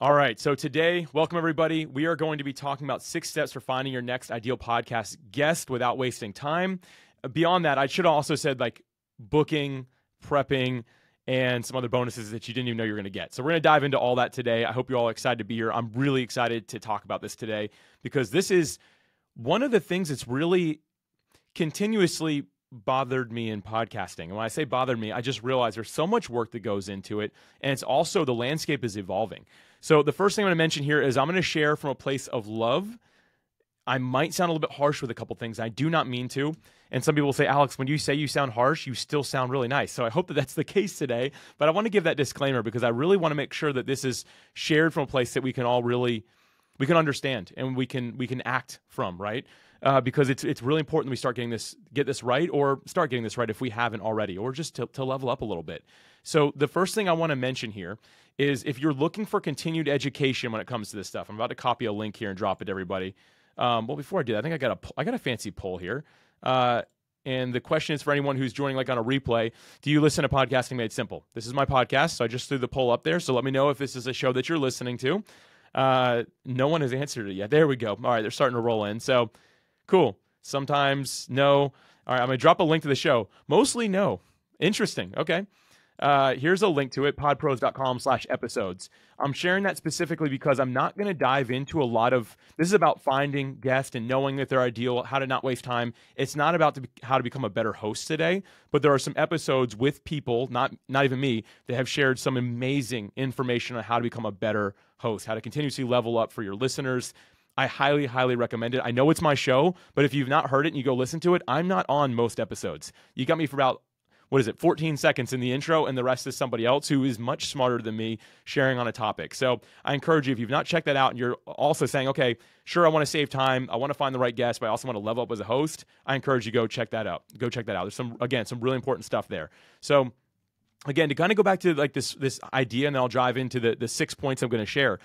All right. So today, welcome everybody. We are going to be talking about six steps for finding your next ideal podcast guest without wasting time. Beyond that, I should have also said like booking, prepping, and some other bonuses that you didn't even know you were going to get. So we're going to dive into all that today. I hope you're all excited to be here. I'm really excited to talk about this today because this is one of the things that's really continuously bothered me in podcasting. And when I say bothered me, I just realized there's so much work that goes into it. And it's also the landscape is evolving. So the first thing I'm going to mention here is I'm going to share from a place of love. I might sound a little bit harsh with a couple things. I do not mean to. And some people say, Alex, when you say you sound harsh, you still sound really nice. So I hope that that's the case today. But I want to give that disclaimer because I really want to make sure that this is shared from a place that we can all really we can understand and we can we can act from, right? Uh, because it's it's really important we start getting this get this right or start getting this right if we haven't already or just to, to level up a little bit. So the first thing i want to mention here is if you're looking for continued education when it comes to this stuff i'm about to copy a link here and drop it to everybody. Um, well before i do that i think i got a i got a fancy poll here. Uh, and the question is for anyone who's joining like on a replay do you listen to podcasting made simple? This is my podcast so i just threw the poll up there. So let me know if this is a show that you're listening to. Uh, no one has answered it yet. There we go. All right they're starting to roll in. So Cool. Sometimes no. All right, I'm going to drop a link to the show. Mostly no. Interesting. Okay. Uh, here's a link to it, podpros.com slash episodes. I'm sharing that specifically because I'm not going to dive into a lot of this is about finding guests and knowing that they're ideal, how to not waste time. It's not about be, how to become a better host today, but there are some episodes with people, not not even me, that have shared some amazing information on how to become a better host, how to continuously level up for your listeners, I highly, highly recommend it. I know it's my show, but if you've not heard it and you go listen to it, I'm not on most episodes. You got me for about what is it, 14 seconds in the intro, and the rest is somebody else who is much smarter than me sharing on a topic. So I encourage you, if you've not checked that out and you're also saying, okay, sure, I want to save time, I want to find the right guest, but I also want to level up as a host, I encourage you go check that out. Go check that out. There's some, again, some really important stuff there. So again, to kind of go back to like this this idea, and then I'll drive into the the six points I'm going to share.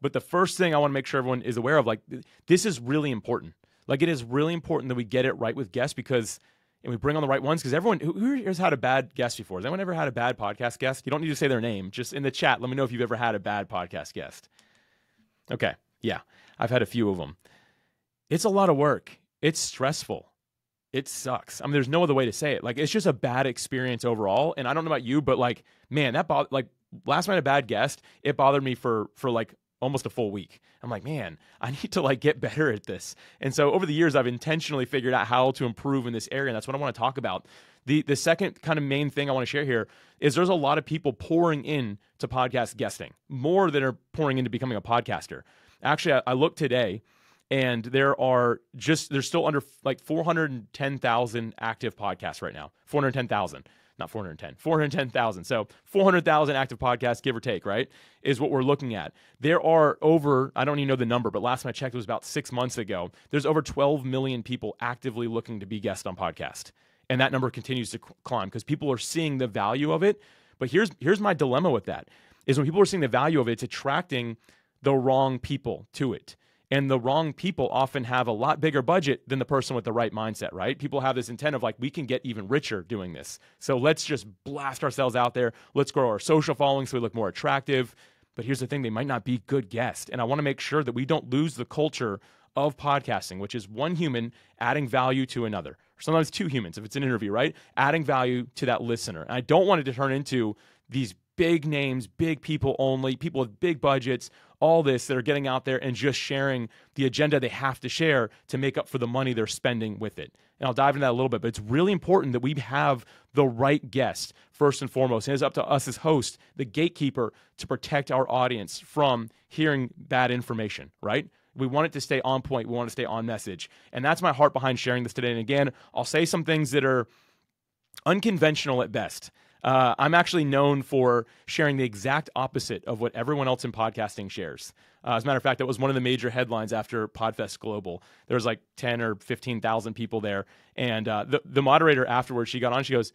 But the first thing I want to make sure everyone is aware of, like, this is really important. Like, it is really important that we get it right with guests because, and we bring on the right ones because everyone who, has had a bad guest before? Has anyone ever had a bad podcast guest? You don't need to say their name. Just in the chat, let me know if you've ever had a bad podcast guest. Okay. Yeah. I've had a few of them. It's a lot of work. It's stressful. It sucks. I mean, there's no other way to say it. Like, it's just a bad experience overall. And I don't know about you, but like, man, that bo- like last night a bad guest. It bothered me for for like almost a full week. I'm like, man, I need to like get better at this. And so over the years, I've intentionally figured out how to improve in this area. And that's what I want to talk about. The the second kind of main thing I want to share here is there's a lot of people pouring in to podcast guesting, more than are pouring into becoming a podcaster. Actually, I, I looked today and there are just there's still under like 410,000 active podcasts right now. 410,000 not 410, 410,000. So 400,000 active podcasts, give or take, right, is what we're looking at. There are over, I don't even know the number, but last time I checked, it was about six months ago. There's over 12 million people actively looking to be guests on podcast. And that number continues to climb because people are seeing the value of it. But here's here's my dilemma with that is when people are seeing the value of it, it's attracting the wrong people to it. And the wrong people often have a lot bigger budget than the person with the right mindset, right? People have this intent of like, we can get even richer doing this. So let's just blast ourselves out there. Let's grow our social following so we look more attractive. But here's the thing they might not be good guests. And I want to make sure that we don't lose the culture of podcasting, which is one human adding value to another. Or sometimes two humans, if it's an interview, right? Adding value to that listener. And I don't want it to turn into these big names, big people only, people with big budgets, all this that are getting out there and just sharing the agenda they have to share to make up for the money they're spending with it. And I'll dive into that a little bit, but it's really important that we have the right guest first and foremost. And it's up to us as hosts, the gatekeeper, to protect our audience from hearing bad information, right? We want it to stay on point. We want to stay on message. And that's my heart behind sharing this today. And again, I'll say some things that are unconventional at best. Uh, I'm actually known for sharing the exact opposite of what everyone else in podcasting shares. Uh, as a matter of fact, that was one of the major headlines after Podfest Global. There was like 10 or 15,000 people there. And uh, the, the moderator afterwards, she got on, she goes,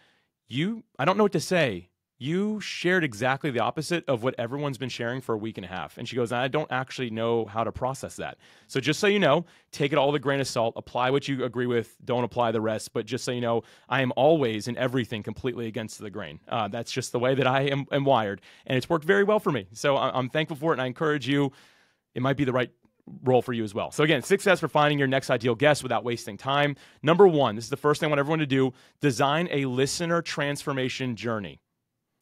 You, I don't know what to say. You shared exactly the opposite of what everyone's been sharing for a week and a half. And she goes, I don't actually know how to process that. So just so you know, take it all with a grain of salt, apply what you agree with, don't apply the rest. But just so you know, I am always in everything completely against the grain. Uh, that's just the way that I am, am, wired. And it's worked very well for me. So I'm thankful for it. And I encourage you, it might be the right role for you as well. So again, success for finding your next ideal guest without wasting time. Number one, this is the first thing I want everyone to do: design a listener transformation journey.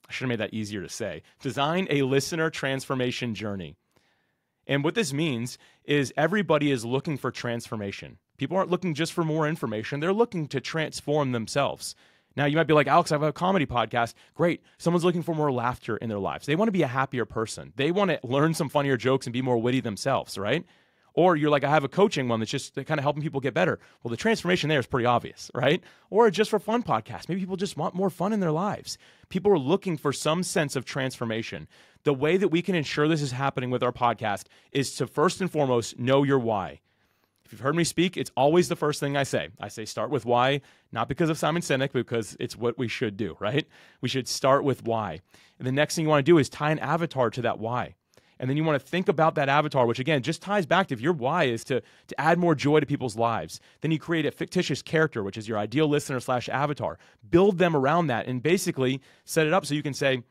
I should have made that easier to say. Design a listener transformation journey. And what this means is everybody is looking for transformation. People aren't looking just for more information, they're looking to transform themselves. Now, you might be like, Alex, I have a comedy podcast. Great. Someone's looking for more laughter in their lives. They want to be a happier person. They want to learn some funnier jokes and be more witty themselves, right? Or you're like, I have a coaching one that's just kind of helping people get better. Well, the transformation there is pretty obvious, right? Or just for fun podcast. Maybe people just want more fun in their lives. People are looking for some sense of transformation. The way that we can ensure this is happening with our podcast is to first and foremost know your why. If you've heard me speak, it's always the first thing I say. I say start with why, not because of Simon Sinek, because it's what we should do, right? We should start with why. And the next thing you want to do is tie an avatar to that why. And then you want to think about that avatar, which again just ties back to if your why is to, to add more joy to people's lives. Then you create a fictitious character, which is your ideal listener slash avatar. Build them around that and basically set it up so you can say,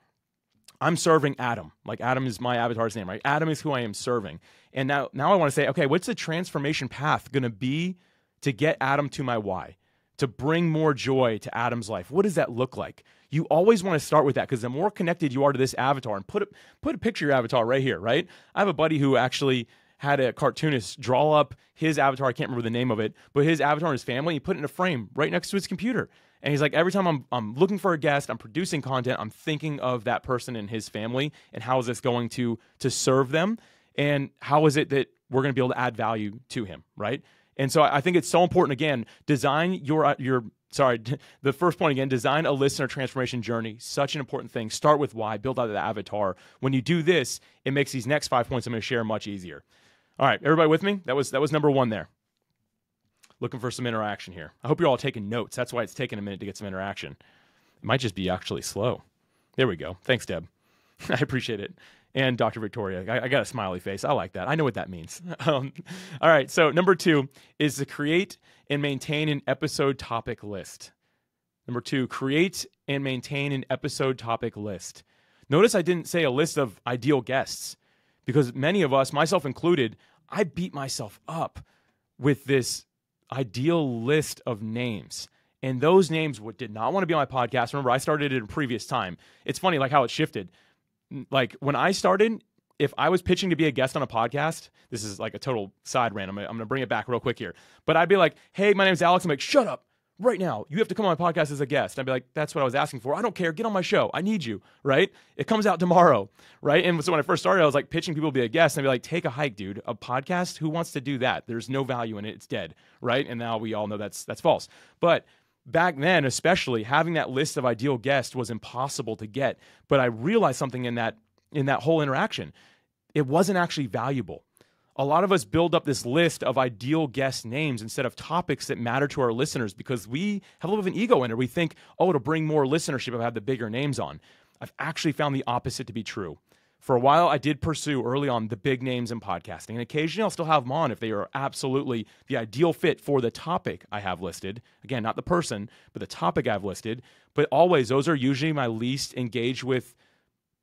I'm serving Adam. Like Adam is my avatar's name, right? Adam is who I am serving. And now, now I want to say, okay, what's the transformation path going to be to get Adam to my why? To bring more joy to Adam's life. What does that look like? You always want to start with that because the more connected you are to this avatar, and put a, put a picture of your avatar right here, right? I have a buddy who actually had a cartoonist draw up his avatar. I can't remember the name of it, but his avatar and his family. He put it in a frame right next to his computer. And he's like, every time I'm, I'm looking for a guest, I'm producing content, I'm thinking of that person and his family, and how is this going to to serve them, and how is it that we're going to be able to add value to him, right? And so I think it's so important. Again, design your uh, your sorry, the first point again, design a listener transformation journey. Such an important thing. Start with why. Build out the avatar. When you do this, it makes these next five points I'm going to share much easier. All right, everybody with me? That was that was number one there looking for some interaction here. I hope you're all taking notes. That's why it's taking a minute to get some interaction. It might just be actually slow. There we go. Thanks, Deb. I appreciate it. And Dr. Victoria, I, I, got a smiley face. I like that. I know what that means. Um, all right. So, number two is to create and maintain an episode topic list. Number two, create and maintain an episode topic list. Notice I didn't say a list of ideal guests because many of us, myself included, I beat myself up with this ideal list of names. And those names did not want to be on my podcast. Remember, I started it in a previous time. It's funny, like how it shifted. Like when I started, if I was pitching to be a guest on a podcast, this is like a total side rant. I'm, I'm going to bring it back real quick here. But I'd be like, hey, my name's Alex. I'm like, shut up right now. You have to come on my podcast as a guest. I'd be like, that's what I was asking for. I don't care. Get on my show. I need you, right? It comes out tomorrow, right? And so when I first started, I was like pitching people to be a guest. And I'd be like, take a hike, dude. A podcast, who wants to do that? There's no value in it. It's dead, right? And now we all know that's that's false. But back then, especially having that list of ideal guests was impossible to get. But I realized something in that in that whole interaction. It wasn't actually valuable a lot of us build up this list of ideal guest names instead of topics that matter to our listeners because we have a little bit of an ego in it. We think, oh, to bring more listenership, if I have the bigger names on. I've actually found the opposite to be true. For a while, I did pursue early on the big names in podcasting, and occasionally I'll still have them on if they are absolutely the ideal fit for the topic I have listed. Again, not the person, but the topic I've listed. But always, those are usually my least engaged with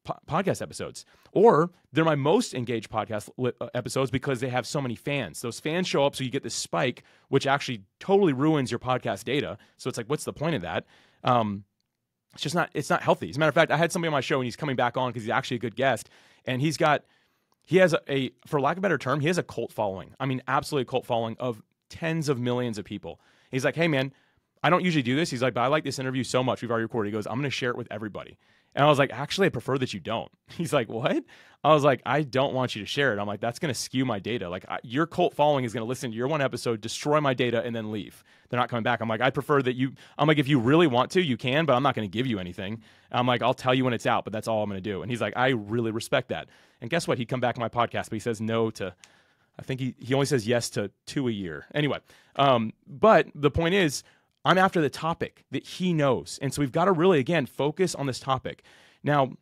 po- podcast episodes, or they're my most engaged podcast li- uh, episodes because they have so many fans. Those fans show up, so you get this spike, which actually totally ruins your podcast data. So it's like, what's the point of that? Um, it's just not. It's not healthy. As a matter of fact, I had somebody on my show, and he's coming back on because he's actually a good guest, and he's got. He has a, a, for lack of a better term, he has a cult following. I mean, absolutely cult following of tens of millions of people. He's like, hey, man, I don't usually do this. He's like, but I like this interview so much. We've already recorded. He goes, I'm going to share it with everybody. And I was like, actually, I prefer that you don't. He's like, what? I was like, I don't want you to share it. I'm like, that's going to skew my data. Like, I, your cult following is going to listen to your one episode, destroy my data, and then leave. They're not coming back. I'm like, I prefer that you. I'm like, if you really want to, you can, but I'm not going to give you anything. I'm like, I'll tell you when it's out, but that's all I'm going to do. And he's like, I really respect that. And guess what? He'd come back on my podcast, but he says no to. I think he, he only says yes to two a year. Anyway, um, but the point is, I'm after the topic that he knows. And so we've got to really, again, focus on this topic. Now,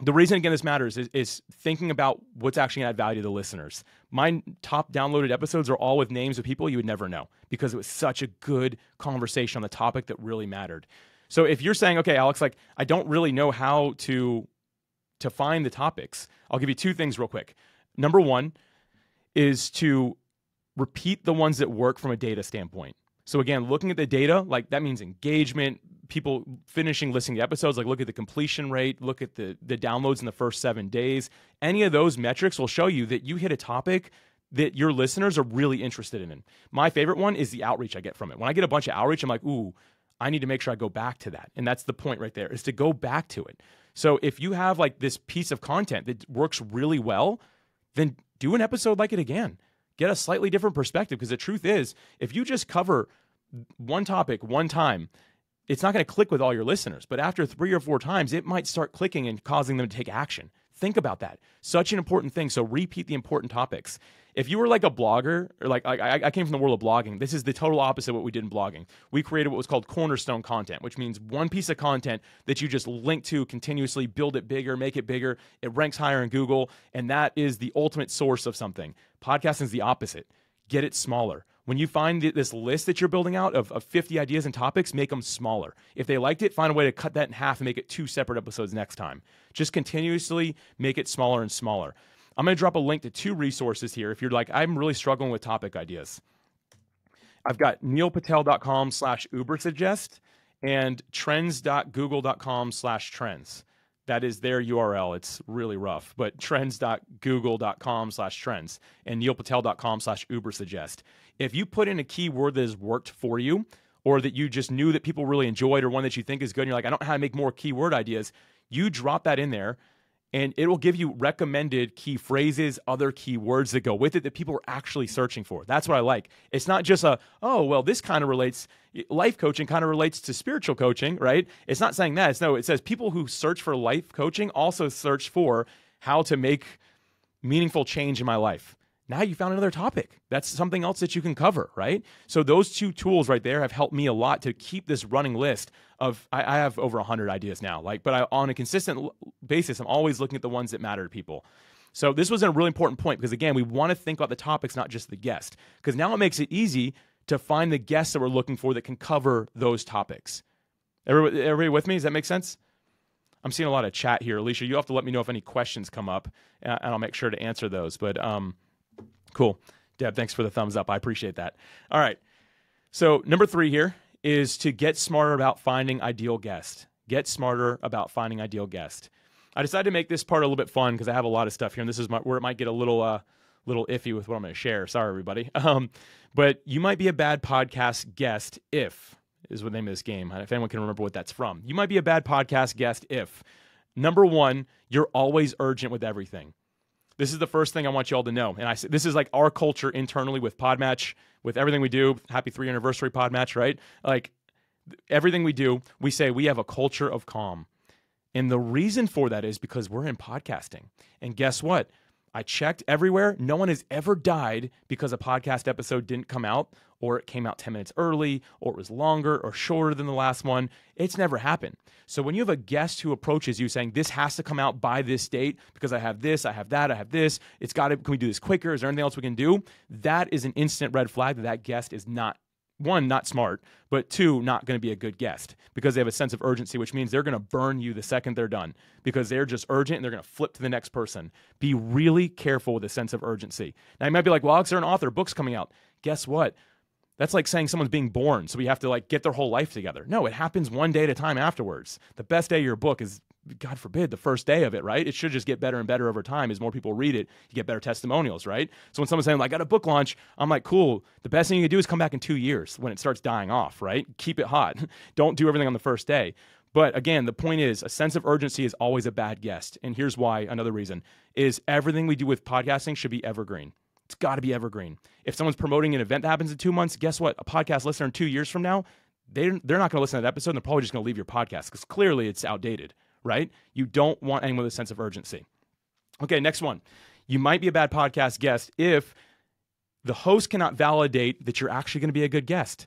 the reason again this matters is, is thinking about what's actually going to add value to the listeners. My top downloaded episodes are all with names of people you would never know because it was such a good conversation on the topic that really mattered. So if you're saying, okay, Alex, like I don't really know how to to find the topics, I'll give you two things real quick. Number one is to repeat the ones that work from a data standpoint. So again, looking at the data, like that means engagement, people finishing listening to episodes, like look at the completion rate, look at the the downloads in the first seven days. Any of those metrics will show you that you hit a topic that your listeners are really interested in. My favorite one is the outreach I get from it. When I get a bunch of outreach, I'm like, ooh, I need to make sure I go back to that. And that's the point right there, is to go back to it. So if you have like this piece of content that works really well, then do an episode like it again. Get a slightly different perspective because the truth is, if you just cover one topic one time, it's not going to click with all your listeners. But after three or four times, it might start clicking and causing them to take action. Think about that. Such an important thing. So repeat the important topics. If you were like a blogger, or like I, I came from the world of blogging, this is the total opposite of what we did in blogging. We created what was called cornerstone content, which means one piece of content that you just link to continuously, build it bigger, make it bigger. It ranks higher in Google, and that is the ultimate source of something. Podcasting is the opposite. Get it smaller when you find this list that you're building out of, of 50 ideas and topics, make them smaller. If they liked it, find a way to cut that in half and make it two separate episodes next time. Just continuously make it smaller and smaller. I'm going to drop a link to two resources here if you're like, I'm really struggling with topic ideas. I've got neilpatel.com slash ubersuggest and trends.google.com slash trends. That is their URL. It's really rough, but trends.google.com slash trends and neilpatel.com slash ubersuggest. If you put in a keyword that has worked for you, or that you just knew that people really enjoyed, or one that you think is good, and you're like, I don't know how to make more keyword ideas, you drop that in there and it will give you recommended key phrases, other keywords that go with it that people are actually searching for. That's what I like. It's not just a, oh, well, this kind of relates, life coaching kind of relates to spiritual coaching, right? It's not saying that. It's no, it says people who search for life coaching also search for how to make meaningful change in my life now you found another topic. That's something else that you can cover, right? So those two tools right there have helped me a lot to keep this running list of I, I have over 100 ideas now. Like, but I, on a consistent basis, I'm always looking at the ones that matter to people. So this was a really important point because again, we want to think about the topics, not just the guest, because now it makes it easy to find the guests that we're looking for that can cover those topics. Everybody, everybody with me? Does that make sense? I'm seeing a lot of chat here, Alicia. You have to let me know if any questions come up, and I'll make sure to answer those. But um, Cool. Deb, thanks for the thumbs up. I appreciate that. All right. So, number three here is to get smarter about finding ideal guest. Get smarter about finding ideal guest. I decided to make this part a little bit fun because I have a lot of stuff here, and this is my, where it might get a little uh, little iffy with what I'm going to share. Sorry, everybody. Um, but you might be a bad podcast guest if is the name of this game. If anyone can remember what that's from, you might be a bad podcast guest if number one, you're always urgent with everything. This is the first thing I want you all to know. And I this is like our culture internally with Podmatch, with everything we do. Happy three anniversary Podmatch, right? Like everything we do, we say we have a culture of calm. And the reason for that is because we're in podcasting. And guess what? I checked everywhere. No one has ever died because a podcast episode didn't come out, or it came out 10 minutes early, or it was longer or shorter than the last one. It's never happened. So when you have a guest who approaches you saying, This has to come out by this date because I have this, I have that, I have this, it's got to, can we do this quicker? Is there anything else we can do? That is an instant red flag that that guest is not one, not smart, but two, not going to be a good guest because they have a sense of urgency, which means they're going to burn you the second they're done because they're just urgent and they're going to flip to the next person. Be really careful with a sense of urgency. Now, you might be like, well, Alex, they're an author, book's coming out. Guess what? That's like saying someone's being born, so we have to like get their whole life together. No, it happens one day at a time afterwards. The best day of your book is God forbid, the first day of it, right? It should just get better and better over time as more people read it. You get better testimonials, right? So when someone's saying, I got a book launch, I'm like, cool. The best thing you can do is come back in two years when it starts dying off, right? Keep it hot. Don't do everything on the first day. But again, the point is a sense of urgency is always a bad guest. And here's why another reason is everything we do with podcasting should be evergreen. It's got to be evergreen. If someone's promoting an event that happens in two months, guess what? A podcast listener in two years from now, they, they're not going to listen to that episode. And they're probably just going to leave your podcast because clearly it's outdated right? You don't want anyone with a sense of urgency. Okay, next one. You might be a bad podcast guest if the host cannot validate that you're actually going to be a good guest.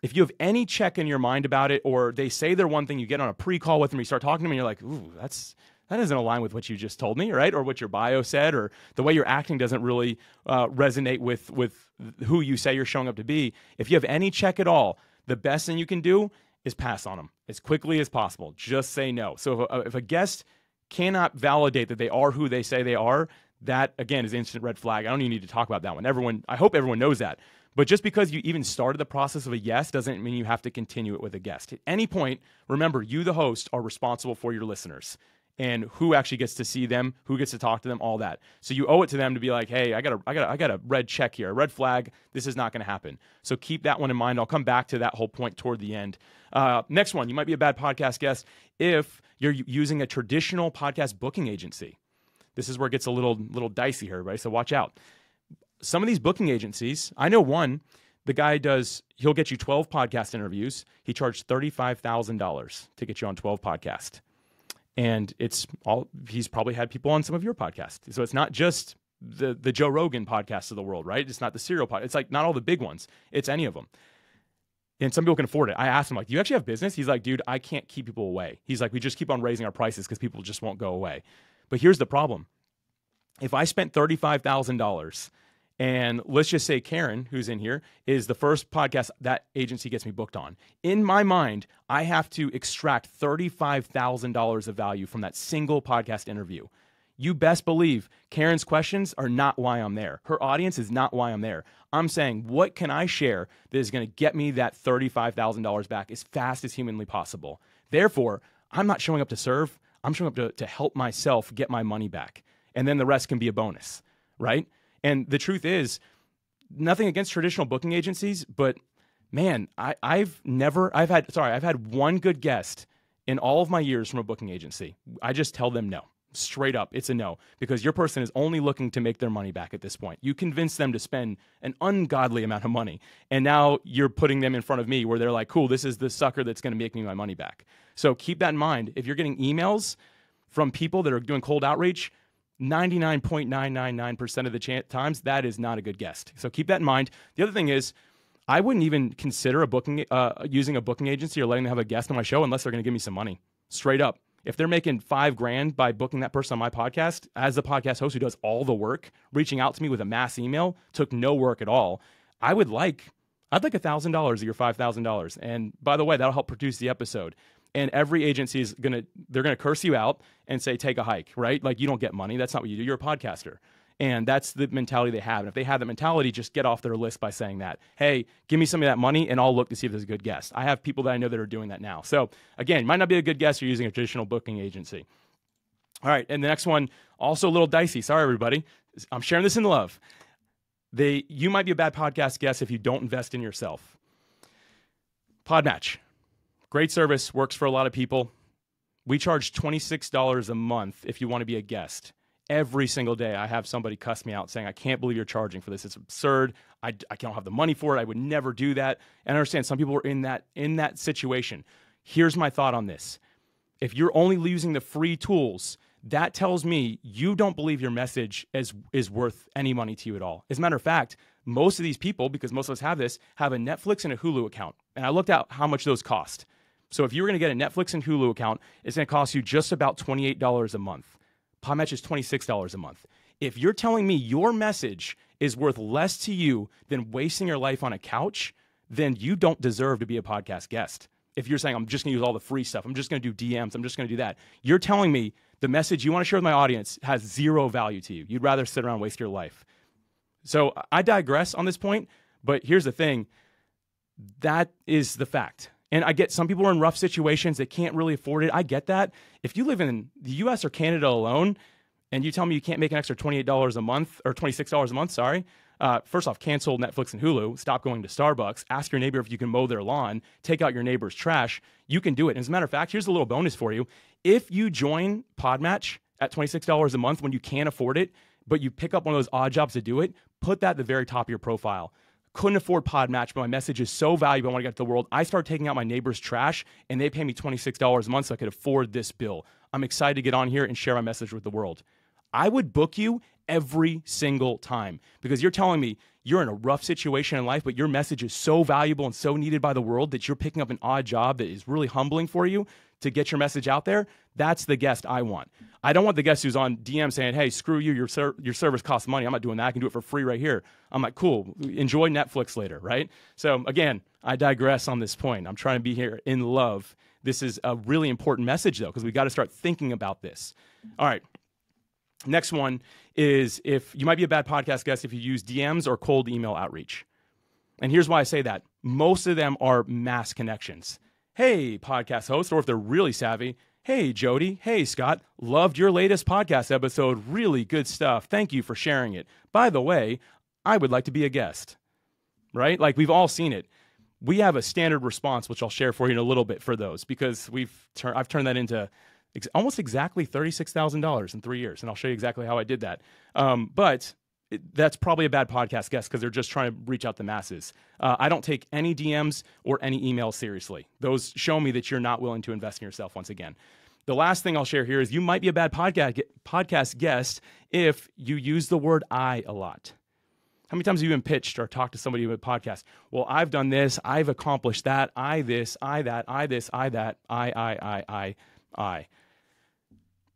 if you have any check in your mind about it, or they say they're one thing, you get on a pre call with them, you start talking to them, and you're like, ooh, that's that doesn't align with what you just told me, right? Or what your bio said, or the way you're acting doesn't really uh, resonate with with who you say you're showing up to be. If you have any check at all, the best thing you can do is pass on them as quickly as possible. Just say no. So if a, if a guest cannot validate that they are who they say they are, that again is instant red flag. I don't even need to talk about that one. Everyone, I hope everyone knows that. But just because you even started the process of a yes doesn't mean you have to continue it with a guest. At any point, remember, you, the host, are responsible for your listeners and who actually gets to see them, who gets to talk to them, all that. So you owe it to them to be like, hey, I got a, I got a, I got a red check here, a red flag. This is not going to happen. So keep that one in mind. I'll come back to that whole point toward the end. Uh, next one, you might be a bad podcast guest if you're using a traditional podcast booking agency. This is where it gets a little little dicey here, right? So watch out some of these booking agencies, I know one, the guy does, he'll get you 12 podcast interviews. He charged $35,000 to get you on 12 podcasts. And it's all, he's probably had people on some of your podcasts. So it's not just the, the Joe Rogan podcasts of the world, right? It's not the serial podcast. It's like not all the big ones, it's any of them. And some people can afford it. I asked him, like, do you actually have business? He's like, dude, I can't keep people away. He's like, we just keep on raising our prices because people just won't go away. But here's the problem if I spent $35,000 and let's just say Karen, who's in here, is the first podcast that agency gets me booked on. In my mind, I have to extract $35,000 of value from that single podcast interview. You best believe Karen's questions are not why I'm there. Her audience is not why I'm there. I'm saying, what can I share that is going to get me that $35,000 back as fast as humanly possible? Therefore, I'm not showing up to serve. I'm showing up to, to help myself get my money back. And then the rest can be a bonus, right? And the truth is, nothing against traditional booking agencies, but man, I, I've never, I've had, sorry, I've had one good guest in all of my years from a booking agency. I just tell them no. Straight up, it's a no because your person is only looking to make their money back at this point. You convince them to spend an ungodly amount of money, and now you're putting them in front of me where they're like, cool, this is the sucker that's going to make me my money back. So keep that in mind. If you're getting emails from people that are doing cold outreach, 99.999% of the ch- times, that is not a good guest. So keep that in mind. The other thing is, I wouldn't even consider a booking uh, using a booking agency or letting them have a guest on my show unless they're going to give me some money. Straight up. If they're making five grand by booking that person on my podcast, as the podcast host who does all the work, reaching out to me with a mass email took no work at all. I would like, I'd like a thousand dollars of your five thousand dollars. And by the way, that'll help produce the episode and every agency is gonna they're gonna curse you out and say take a hike right? Like you don't get money. That's not what you do. You're a podcaster. And that's the mentality they have. And if they have that mentality just get off their list by saying that hey give me some of that money and i'll look to see if there's a good guest. I have people that i know that are doing that now. So again might not be a good guest you're using a traditional booking agency. All right and the next one also a little dicey. Sorry everybody. I'm sharing this in love. They you might be a bad podcast guest if you don't invest in yourself. Podmatch Great service, works for a lot of people. We charge $26 a month if you want to be a guest. Every single day, I have somebody cuss me out saying, I can't believe you're charging for this. It's absurd. I, I don't have the money for it. I would never do that. And I understand some people are in that, in that situation. Here's my thought on this if you're only using the free tools, that tells me you don't believe your message is, is worth any money to you at all. As a matter of fact, most of these people, because most of us have this, have a Netflix and a Hulu account. And I looked out how much those cost. So if you were going to get a Netflix and Hulu account, it's going to cost you just about $28 a month. Podmatch is $26 a month. If you're telling me your message is worth less to you than wasting your life on a couch, then you don't deserve to be a podcast guest. If you're saying, I'm just going to use all the free stuff, I'm just going to do DMs, I'm just going to do that, you're telling me the message you want to share with my audience has zero value to you. You'd rather sit around and waste your life. So I digress on this point, but here's the thing that is the fact. And I get some people are in rough situations, they can't really afford it. I get that. If you live in the US or Canada alone, and you tell me you can't make an extra $28 a month or $26 a month, sorry, uh, first off, cancel Netflix and Hulu, stop going to Starbucks, ask your neighbor if you can mow their lawn, take out your neighbor's trash. You can do it. And as a matter of fact, here's a little bonus for you. If you join Podmatch at $26 a month when you can't afford it, but you pick up one of those odd jobs to do it, put that at the very top of your profile couldn't afford Podmatch, but my message is so valuable. I want to get to the world. I start taking out my neighbor's trash, and they pay me $26 a month so I could afford this bill. I'm excited to get on here and share my message with the world. I would book you every single time because you're telling me you're in a rough situation in life, but your message is so valuable and so needed by the world that you're picking up an odd job that is really humbling for you to get your message out there. That's the guest I want. I don't want the guest who's on DM saying, "Hey, screw you. Your ser- your service costs money. I'm not doing that. I can do it for free right here." I'm like, "Cool. Enjoy Netflix later." Right. So again, I digress on this point. I'm trying to be here in love. This is a really important message though, because we got to start thinking about this. All right. Next one is if you might be a bad podcast guest if you use DMs or cold email outreach. And here's why I say that most of them are mass connections. Hey, podcast host, or if they're really savvy, hey, Jody, hey, Scott, loved your latest podcast episode. Really good stuff. Thank you for sharing it. By the way, I would like to be a guest, right? Like we've all seen it. We have a standard response, which I'll share for you in a little bit for those because we've turned, I've turned that into ex- almost exactly $36,000 in three years. And I'll show you exactly how I did that. Um, but it, that's probably a bad podcast guest because they're just trying to reach out the masses. Uh, I don't take any DMs or any emails seriously. Those show me that you're not willing to invest in yourself once again. The last thing I'll share here is you might be a bad podcast podcast guest if you use the word I a lot. How many times have you been pitched or talked to somebody with a podcast? Well, I've done this, I've accomplished that, I this, I that, I this, I that, I, I, I, I, I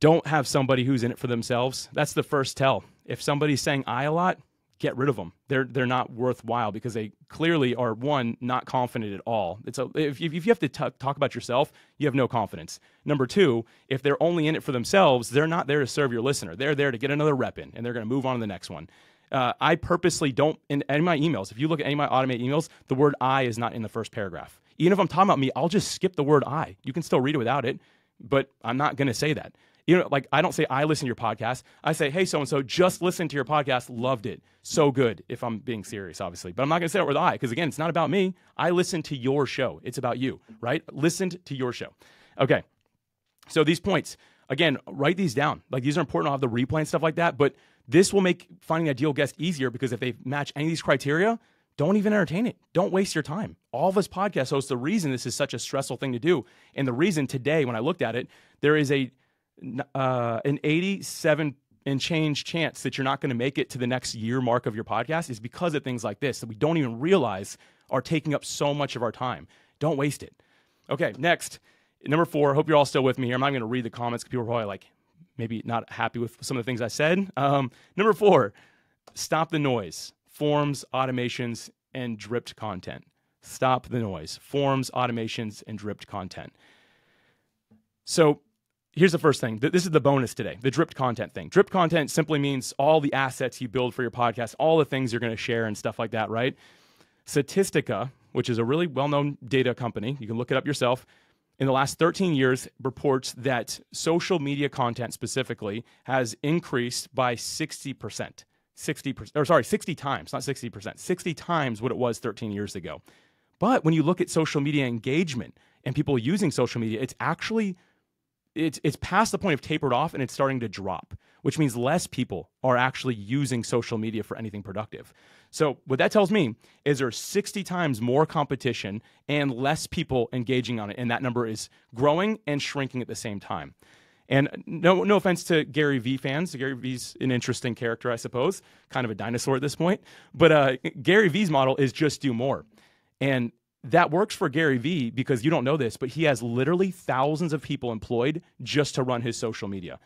don't have somebody who's in it for themselves. That's the first tell. If somebody's saying I a lot, get rid of them. They're they're not worthwhile because they clearly are one not confident at all. It's a, if, if you have to t- talk about yourself, you have no confidence. Number two, if they're only in it for themselves, they're not there to serve your listener. They're there to get another rep in, and they're going to move on to the next one. Uh, I purposely don't in any of my emails. If you look at any of my automated emails, the word I is not in the first paragraph. Even if I'm talking about me, I'll just skip the word I. You can still read it without it, but I'm not going to say that you know, like I don't say I listen to your podcast. I say, hey, so and so just listened to your podcast, loved it, so good. If I'm being serious, obviously, but I'm not going to say it with I because again, it's not about me. I listen to your show. It's about you, right? Listened to your show. Okay, so these points again, write these down. Like these are important. I'll have the replay and stuff like that, but this will make finding ideal guest easier because if they match any of these criteria, don't even entertain it. Don't waste your time. All of us podcast hosts, the reason this is such a stressful thing to do, and the reason today, when I looked at it, there is a uh, an 87 and change chance that you're not going to make it to the next year mark of your podcast is because of things like this that we don't even realize are taking up so much of our time. Don't waste it. Okay, next, number four. Hope you're all still with me here. I'm not going to read the comments because people are probably like maybe not happy with some of the things I said. Um, number four, stop the noise. Forms, automations, and dripped content. Stop the noise. Forms, automations, and dripped content. So here's the first thing. This is the bonus today, the dripped content thing. Dripped content simply means all the assets you build for your podcast, all the things you're going to share and stuff like that, right? Statistica, which is a really well known data company, you can look it up yourself, in the last 13 years reports that social media content specifically has increased by 60%. 60% or sorry 60 times not 60% 60 times what it was 13 years ago but when you look at social media engagement and people using social media it's actually it's it's past the point of tapered off and it's starting to drop, which means less people are actually using social media for anything productive. So what that tells me is there's 60 times more competition and less people engaging on it, and that number is growing and shrinking at the same time. And no, no offense to Gary Vee fans. Gary Vee's an interesting character, I suppose, kind of a dinosaur at this point. But uh, Gary Vee's model is just do more. And that works for Gary Vee because you don't know this, but he has literally thousands of people employed just to run his social media.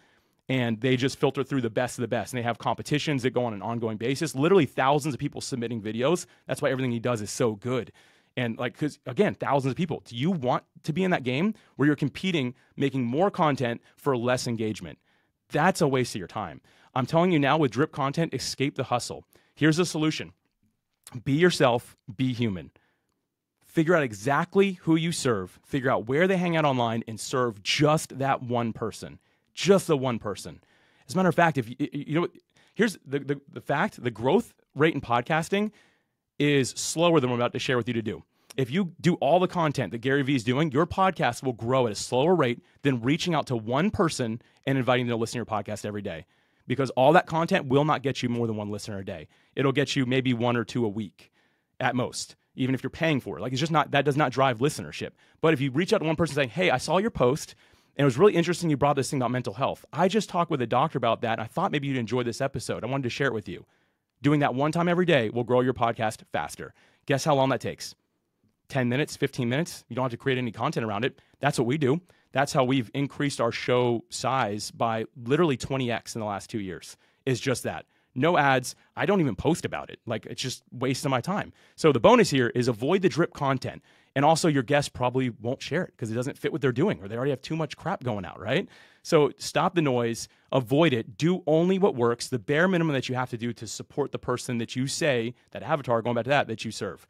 And they just filter through the best of the best. And they have competitions that go on an ongoing basis. Literally thousands of people submitting videos. That's why everything he does is so good. And like, because again, thousands of people. Do you want to be in that game where you're competing, making more content for less engagement? That's a waste of your time. I'm telling you now with drip content, escape the hustle. Here's the solution be yourself, be human figure out exactly who you serve, figure out where they hang out online, and serve just that one person, just the one person. As a matter of fact, if you, you know, here's the, the, the fact the growth rate in podcasting is slower than what I'm about to share with you to do. If you do all the content that Gary Vee is doing, your podcast will grow at a slower rate than reaching out to one person and inviting them to listen to your podcast every day. Because all that content will not get you more than one listener a day. It'll get you maybe one or two a week at most even if you're paying for it. Like it's just not that does not drive listenership. But if you reach out to one person saying, "Hey, I saw your post And it was really interesting you brought this thing about mental health. I just talked with a doctor about that, and I thought maybe you'd enjoy this episode. I wanted to share it with you. Doing that one time every day will grow your podcast faster. Guess how long that takes? 10 minutes, 15 minutes. You don't have to create any content around it. That's what we do. That's how we've increased our show size by literally 20x in the last two years, is just that. No ads. I don't even post about it. Like it's just wasting my time. So the bonus here is avoid the drip content. And also, your guests probably won't share it because it doesn't fit what they're doing or they already have too much crap going out, right? So stop the noise, avoid it, do only what works, the bare minimum that you have to do to support the person that you say, that avatar, going back to that, that you serve.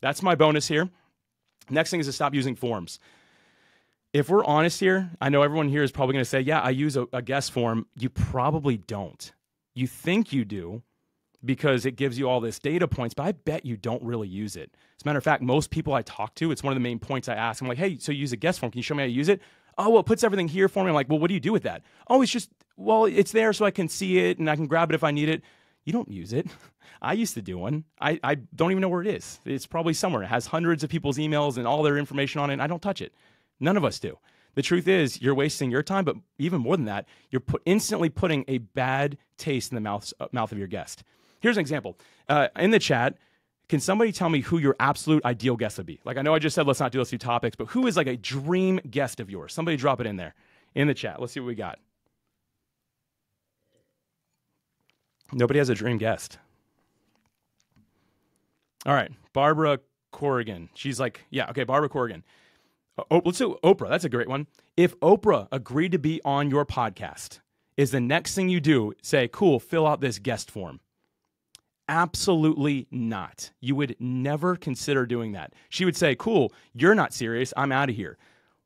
That's my bonus here. Next thing is to stop using forms. If we're honest here, I know everyone here is probably going to say, yeah, I use a, a guest form. You probably don't. You think you do, because it gives you all this data points, but I bet you don't really use it. As a matter of fact, most people I talk to, it's one of the main points I ask. I'm like, hey, so you use a guest form. Can you show me how to use it? Oh, well, it puts everything here for me. I'm like, well, what do you do with that? Oh, it's just, well, it's there so I can see it and I can grab it if I need it. You don't use it. I used to do one. I, I don't even know where it is. It's probably somewhere. It has hundreds of people's emails and all their information on it, and I don't touch it. None of us do. The truth is, you're wasting your time, but even more than that, you're put, instantly putting a bad taste in the mouth, uh, mouth of your guest. Here's an example. Uh, in the chat, can somebody tell me who your absolute ideal guest would be? Like, I know I just said let's not do those two topics, but who is like a dream guest of yours? Somebody drop it in there in the chat. Let's see what we got. Nobody has a dream guest. All right, Barbara Corrigan. She's like, yeah, okay, Barbara Corrigan. Oh, let's do Oprah. That's a great one. If Oprah agreed to be on your podcast, is the next thing you do say, cool, fill out this guest form? Absolutely not. You would never consider doing that. She would say, Cool, you're not serious. I'm out of here.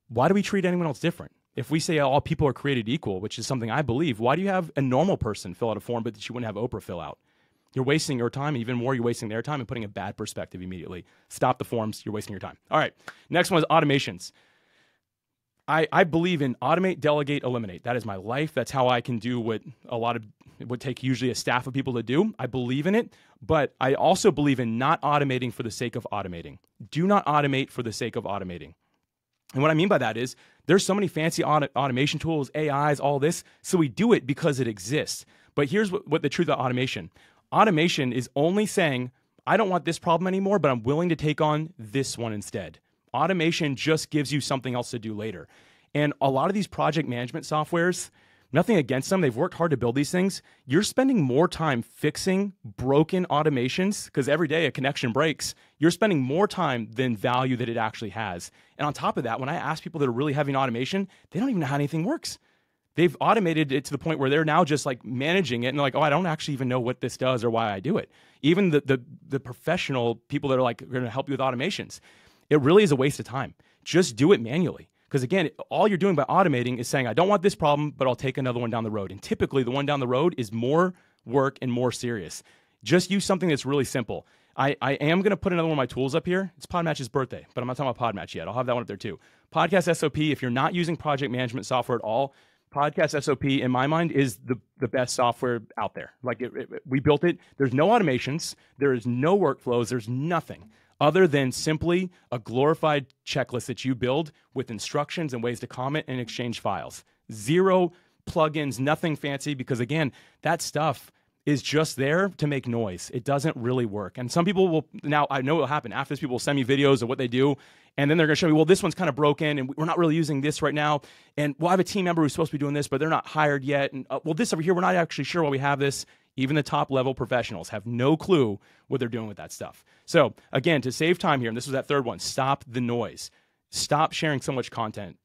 Why do we treat anyone else different? If we say all people are created equal, which is something I believe, why do you have a normal person fill out a form but that you wouldn't have Oprah fill out? You're wasting your time. Even more, you're wasting their time and putting a bad perspective immediately. Stop the forms. You're wasting your time. All right. Next one is automations. I, I believe in automate, delegate, eliminate. That is my life. That's how I can do what a lot of it would take usually a staff of people to do. I believe in it, but I also believe in not automating for the sake of automating. Do not automate for the sake of automating. And what I mean by that is there's so many fancy auto- automation tools, AIs, all this. So we do it because it exists. But here's what, what the truth of automation automation is only saying, I don't want this problem anymore, but I'm willing to take on this one instead. Automation just gives you something else to do later. And a lot of these project management softwares, nothing against them, they've worked hard to build these things. You're spending more time fixing broken automations because every day a connection breaks. You're spending more time than value that it actually has. And on top of that, when I ask people that are really having automation, they don't even know how anything works. They've automated it to the point where they're now just like managing it and like, oh, I don't actually even know what this does or why I do it. Even the the, the professional people that are like going to help you with automations, it really is a waste of time. Just do it manually. Because again, all you're doing by automating is saying, I don't want this problem, but I'll take another one down the road. And typically, the one down the road is more work and more serious. Just use something that's really simple. I, I am going to put another one of my tools up here. It's Podmatch's birthday, but I'm not talking about Podmatch yet. I'll have that one up there too. Podcast SOP, if you're not using project management software at all, Podcast SOP, in my mind, is the, the best software out there. Like, it, it, we built it. There's no automations, there is no workflows, there's nothing other than simply a glorified checklist that you build with instructions and ways to comment and exchange files. Zero plugins, nothing fancy, because again, that stuff is just there to make noise. It doesn't really work. And some people will, now I know will happen. After this, people will send me videos of what they do, and then they're going to show me, well, this one's kind of broken, and we're not really using this right now. And well, I have a team member who's supposed to be doing this, but they're not hired yet. And uh, well, this over here, we're not actually sure why we have this. Even the top level professionals have no clue what they're doing with that stuff. So, again, to save time here, and this was that third one stop the noise. Stop sharing so much content.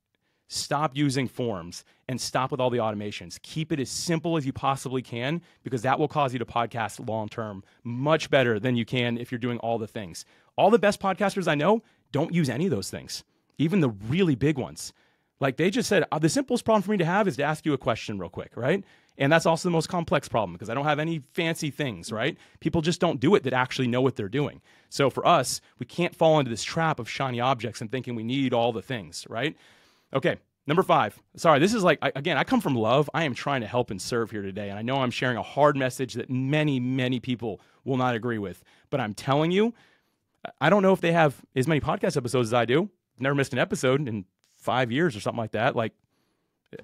Stop using forms and stop with all the automations. Keep it as simple as you possibly can because that will cause you to podcast long term much better than you can if you're doing all the things. All the best podcasters I know don't use any of those things, even the really big ones. Like they just said, uh, the simplest problem for me to have is to ask you a question real quick, right? And that's also the most complex problem because I don't have any fancy things, right? People just don't do it that actually know what they're doing. So for us, we can't fall into this trap of shiny objects and thinking we need all the things, right? Okay, number five. Sorry, this is like, again, I come from love. I am trying to help and serve here today. And I know I'm sharing a hard message that many, many people will not agree with. But I'm telling you, I don't know if they have as many podcast episodes as I do. Never missed an episode in five years or something like that. Like,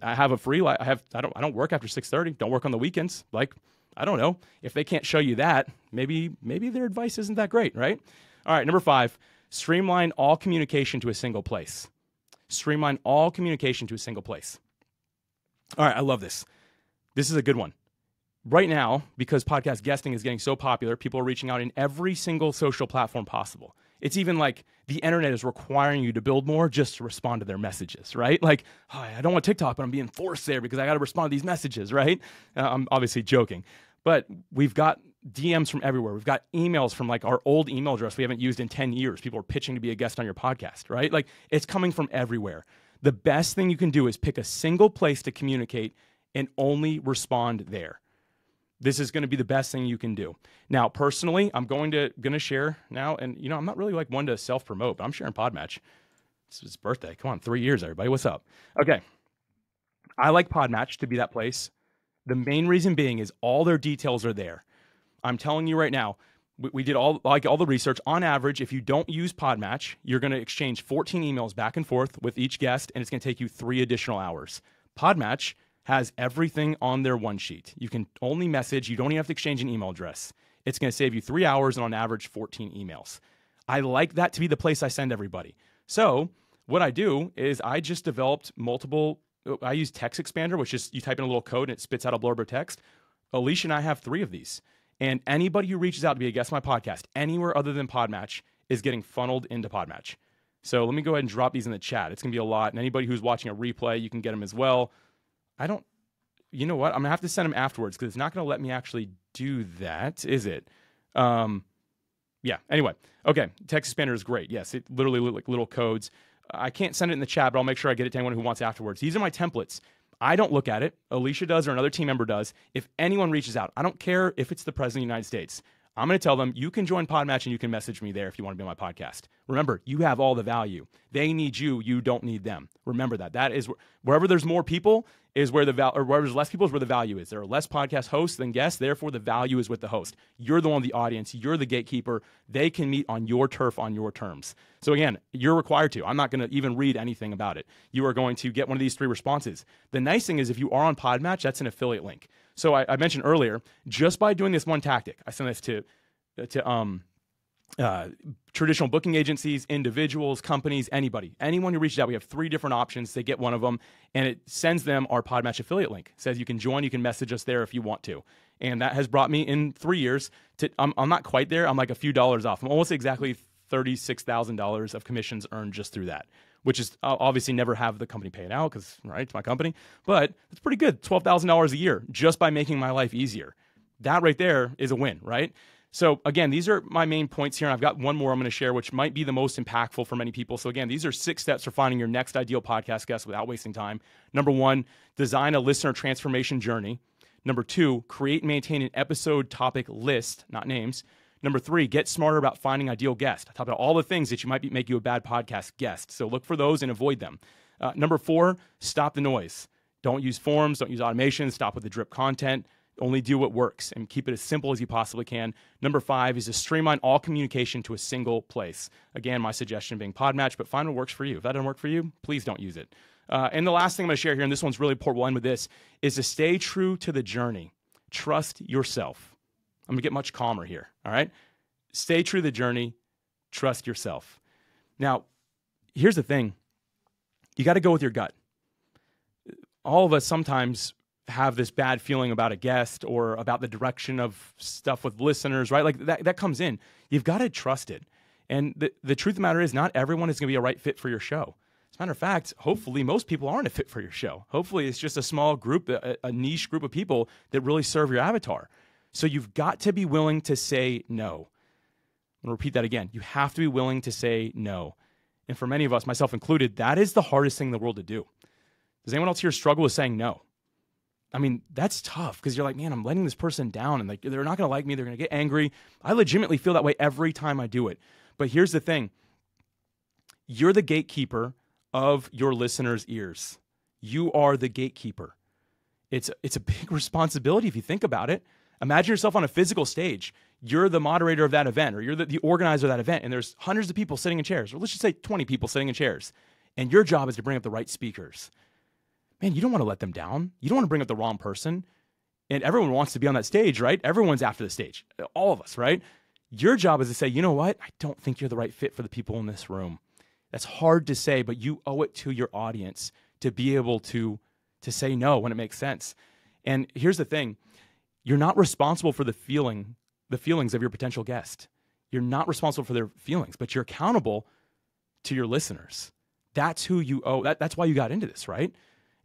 I have a free life. I have I don't I don't work after 6:30. Don't work on the weekends. Like I don't know. If they can't show you that, maybe maybe their advice isn't that great, right? All right, number 5, streamline all communication to a single place. Streamline all communication to a single place. All right, I love this. This is a good one. Right now, because podcast guesting is getting so popular, people are reaching out in every single social platform possible. It's even like the internet is requiring you to build more just to respond to their messages, right? Like, oh, I don't want TikTok, but I'm being forced there because I got to respond to these messages, right? Uh, I'm obviously joking. But we've got DMs from everywhere. We've got emails from like our old email address we haven't used in 10 years. People are pitching to be a guest on your podcast, right? Like, it's coming from everywhere. The best thing you can do is pick a single place to communicate and only respond there. This is going to be the best thing you can do. Now, personally, I'm going to going to share now, and you know, I'm not really like one to self promote, but I'm sharing Podmatch. It's his birthday. Come on, three years, everybody. What's up? Okay, I like Podmatch to be that place. The main reason being is all their details are there. I'm telling you right now, we, we did all like all the research. On average, if you don't use Podmatch, you're going to exchange 14 emails back and forth with each guest, and it's going to take you three additional hours. Podmatch has everything on their one sheet. You can only message, you don't even have to exchange an email address. It's going to save you three hours and on average 14 emails. I like that to be the place I send everybody. So, what I do is I just developed multiple, uh, I use Text Expander, which is you type in a little code and it spits out a blurb of text. Alicia and I have three of these. And anybody who reaches out to be a guest on my podcast, anywhere other than Podmatch, is getting funneled into Podmatch. So let me go ahead and drop these in the chat. It's going to be a lot. And anybody who's watching a replay, you can get them as well. I don't. You know what? I'm gonna have to send them afterwards because it's not gonna let me actually do that, is it? Um, yeah. Anyway, okay. Text expander is great. Yes, it literally like little codes. I can't send it in the chat, but I'll make sure I get it to anyone who wants afterwards. These are my templates. I don't look at it. Alicia does, or another team member does. If anyone reaches out, I don't care if it's the president of the United States. I'm going to tell them you can join Podmatch and you can message me there if you want to be on my podcast. Remember, you have all the value. They need you. You don't need them. Remember that. That is wherever there's more people is where the value, or wherever there's less people is where the value is. There are less podcast hosts than guests. Therefore, the value is with the host. You're the one of the audience. You're the gatekeeper. They can meet on your turf on your terms. So again, you're required to. I'm not going to even read anything about it. You are going to get one of these three responses. The nice thing is if you are on Podmatch, that's an affiliate link. So I, I mentioned earlier, just by doing this one tactic, I sent this to to um uh, traditional booking agencies, individuals, companies, anybody, anyone who reaches out. We have three different options. They get one of them, and it sends them our Podmatch affiliate link. It says you can join, you can message us there if you want to, and that has brought me in three years to. I'm, I'm not quite there. I'm like a few dollars off. I'm almost exactly thirty six thousand dollars of commissions earned just through that. Which is obviously never have the company pay it out because right, it's my company, but it's pretty good. Twelve thousand dollars a year just by making my life easier. That right there is a win, right? So, again, these are my main points here. And I've got one more I'm going to share, which might be the most impactful for many people. So, again, these are six steps for finding your next ideal podcast guest without wasting time. Number one, design a listener transformation journey. Number two, create and maintain an episode topic list, not names. Number three, get smarter about finding ideal guests. I talk about all the things that you might be, make you a bad podcast guest. So look for those and avoid them. Uh, number four, stop the noise. Don't use forms, don't use automation, stop with the drip content. Only do what works and keep it as simple as you possibly can. Number five is to streamline all communication to a single place. Again, my suggestion being Podmatch, but find what works for you. If that doesn't work for you, please don't use it. Uh, and the last thing I'm going to share here, and this one's really important, one with this, is to stay true to the journey. Trust yourself. I'm going to get much calmer here. All right. Stay true to the journey. Trust yourself. Now, here's the thing you got to go with your gut. All of us sometimes have this bad feeling about a guest or about the direction of stuff with listeners, right? Like that, that comes in. You've got to trust it. And the, the truth of the matter is, not everyone is going to be a right fit for your show. As a matter of fact, hopefully, most people aren't a fit for your show. Hopefully, it's just a small group, a, a niche group of people that really serve your avatar. So you've got to be willing to say no. I'm going to repeat that again. You have to be willing to say no. And for many of us, myself included, that is the hardest thing in the world to do. Does anyone else here struggle with saying no? I mean, that's tough because you're like, man, I'm letting this person down and like they're not going to like me. They're going to get angry. I legitimately feel that way every time I do it. But here's the thing you're the gatekeeper of your listeners' ears. You are the gatekeeper. It's, it's a big responsibility if you think about it. Imagine yourself on a physical stage. You're the moderator of that event or you're the, the organizer of that event, and there's hundreds of people sitting in chairs, or let's just say 20 people sitting in chairs. And your job is to bring up the right speakers man, you don't want to let them down. You don't want to bring up the wrong person. And everyone wants to be on that stage, right? Everyone's after the stage, all of us, right? Your job is to say, you know what? I don't think you're the right fit for the people in this room. That's hard to say, but you owe it to your audience to be able to, to say no when it makes sense. And here's the thing you're not responsible for the feeling, the feelings of your potential guest. You're not responsible for their feelings, but you're accountable to your listeners. That's who you owe. That, that's why you got into this, right?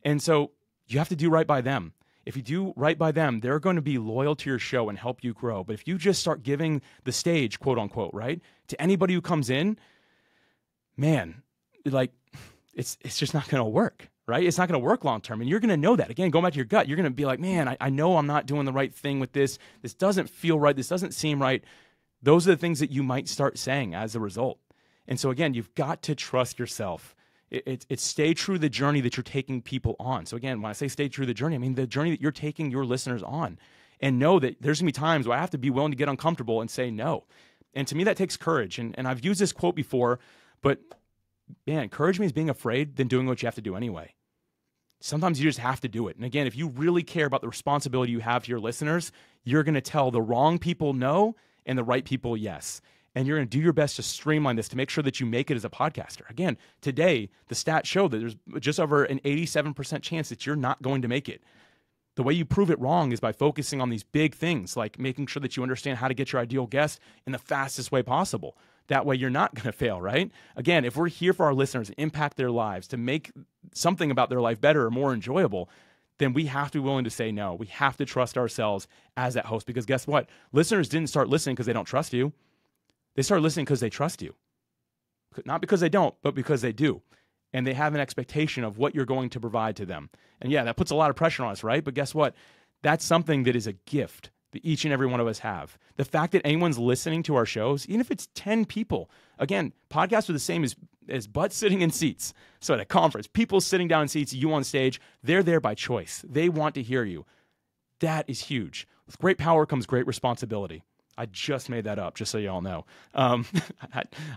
And so you have to do right by them. If you do right by them, they're going to be loyal to your show and help you grow. But if you just start giving the stage, quote unquote, right, to anybody who comes in, man, like it's it's just not going to work, right? It's not going to work long term, and you're going to know that. Again, going back to your gut, you're going to be like, man, I, I know I'm not doing the right thing with this. This doesn't feel right. This doesn't seem right. Those are the things that you might start saying as a result. And so again, you've got to trust yourself it's it stay true to the journey that you're taking people on. So again, when I say stay true to the journey, I mean the journey that you're taking your listeners on, and know that there's gonna be times where I have to be willing to get uncomfortable and say no. And to me, that takes courage. And and I've used this quote before, but man, courage means being afraid than doing what you have to do anyway. Sometimes you just have to do it. And again, if you really care about the responsibility you have to your listeners, you're gonna tell the wrong people no and the right people yes and you're going to do your best to streamline this to make sure that you make it as a podcaster. Again, today, the stats show that there's just over an 87% chance that you're not going to make it. The way you prove it wrong is by focusing on these big things, like making sure that you understand how to get your ideal guest in the fastest way possible. That way, you're not going to fail, right? Again, if we're here for our listeners to impact their lives, to make something about their life better or more enjoyable, then we have to be willing to say no. We have to trust ourselves as that host because guess what? Listeners didn't start listening because they don't trust you. They start listening because they trust you. Not because they don't, but because they do. And they have an expectation of what you're going to provide to them. And yeah, that puts a lot of pressure on us, right? But guess what? That's something that is a gift that each and every one of us have. The fact that anyone's listening to our shows, even if it's 10 people, again, podcasts are the same as, as butts sitting in seats. So at a conference, people sitting down in seats, you on stage, they're there by choice. They want to hear you. That is huge. With great power comes great responsibility. I just made that up, just so you all know. Um,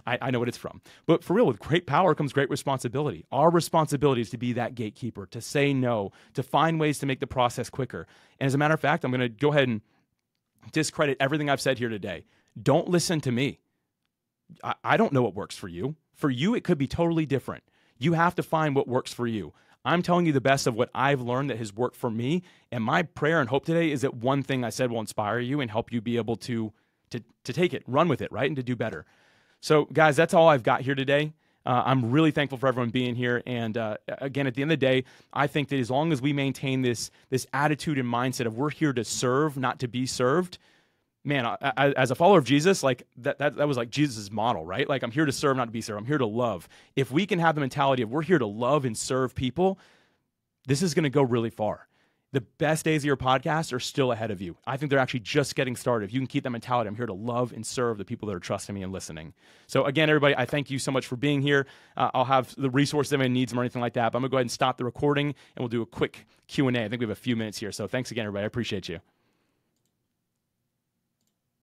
I, I know what it's from. But for real, with great power comes great responsibility. Our responsibility is to be that gatekeeper, to say no, to find ways to make the process quicker. And as a matter of fact, I'm going to go ahead and discredit everything I've said here today. Don't listen to me. I, I don't know what works for you. For you, it could be totally different. You have to find what works for you. I'm telling you the best of what I've learned that has worked for me. And my prayer and hope today is that one thing I said will inspire you and help you be able to to to take it, run with it, right, and to do better. So, guys, that's all I've got here today. Uh, I'm really thankful for everyone being here. And uh, again, at the end of the day, I think that as long as we maintain this this attitude and mindset of we're here to serve, not to be served, man, I, as a follower of Jesus, like that, that, that was like Jesus' model, right? Like I'm here to serve, not to be served. I'm here to love. If we can have the mentality of we're here to love and serve people, this is going to go really far. The best days of your podcast are still ahead of you. I think they're actually just getting started. If you can keep that mentality, I'm here to love and serve the people that are trusting me and listening. So again, everybody, I thank you so much for being here. Uh, I'll have the resources if anyone needs them or anything like that. But I'm gonna go ahead and stop the recording, and we'll do a quick Q and A. I think we have a few minutes here. So thanks again, everybody. I appreciate you.